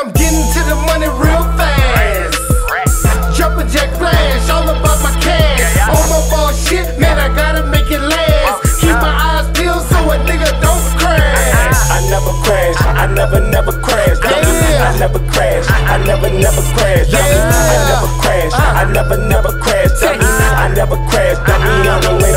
I'm getting to the money real fast. Jumping jack flash, all about my cash. On my ball shit, man, I gotta make it last. Keep my eyes peeled so a nigga don't crash. I never crash, I never, never crash. I never crash, I never, never crash. I never crash, I never, never crash. I never crash, dummy on the way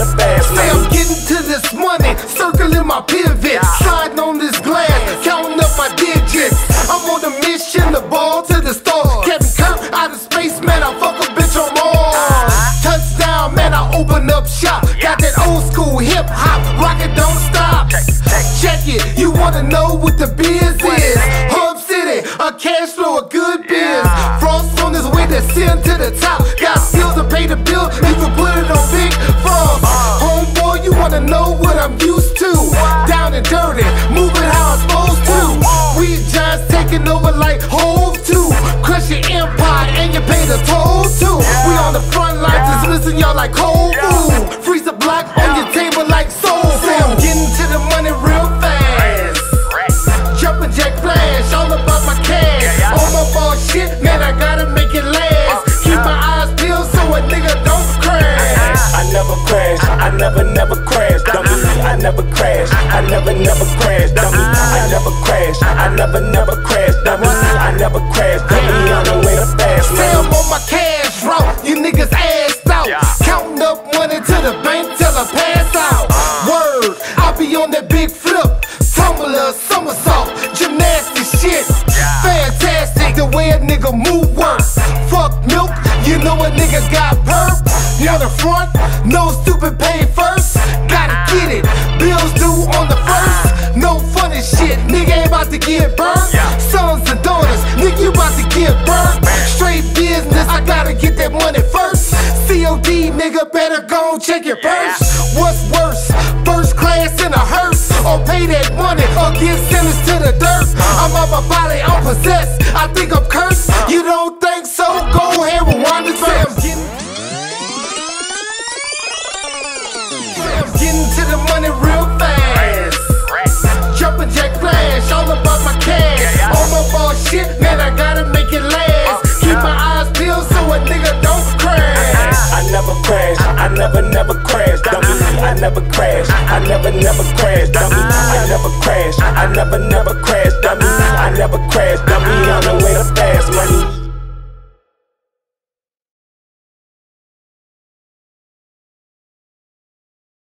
hip hop, rocket don't stop. Check it, you wanna know what the biz is? Hub City, a cash flow, a good biz. Frost on his way to send to the top. Got skills to pay the bill, you can put it on Big Frost. Homeboy, you wanna know what I'm used to? Down and dirty, moving how I'm supposed to. We giants taking over like Hove 2. Crush your empire and you pay the toll too. We on the front lines, dismissing y'all like cold food. Crash, I never, never crash. Dummy, I never crash, I never, never crash. Dummy, I never crash, I never, never crash. Dummy, I never crash. Dummy on the way to fast. I'm on my cash route, you niggas assed out. Counting up money to the bank till I pass out. Uh. Word, I be on that big flip, tumbler, somersault, gymnastic shit. Fantastic, the way a nigga move works. Fuck milk, you know a nigga got perp. On the front, no stupid pay first. Gotta get it, bills due on the first. No funny shit, nigga ain't about to get burnt. Sons and daughters, nigga, you about to get burnt. Straight business, I gotta get that money first. COD, nigga, better go check your purse. What's worse, first class in a hearse? Or pay that money, or get sentenced to the dirt. I'm on my body, I'm possessed. I think I'm getting to the money real fast. Jumping jack flash, all about my cash. On my ball shit, man, I gotta make it last. Keep my eyes peeled so a nigga don't crash. I never crash, I never, never crash. Dummy, I never crash, I never, never crash. Dummy, I never crash, I never, never